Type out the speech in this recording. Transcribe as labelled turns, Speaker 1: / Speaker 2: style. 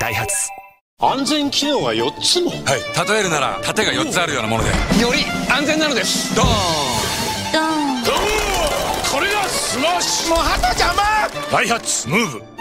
Speaker 1: ダイハツ。
Speaker 2: 安全機能が4つも。
Speaker 3: はい。例えるなら盾が4つあるようなもので。
Speaker 4: より安全なのです。
Speaker 3: ドーン。
Speaker 5: ドーン。
Speaker 2: これがスマッシュ。の旗邪魔。
Speaker 1: ダイハツムーブ。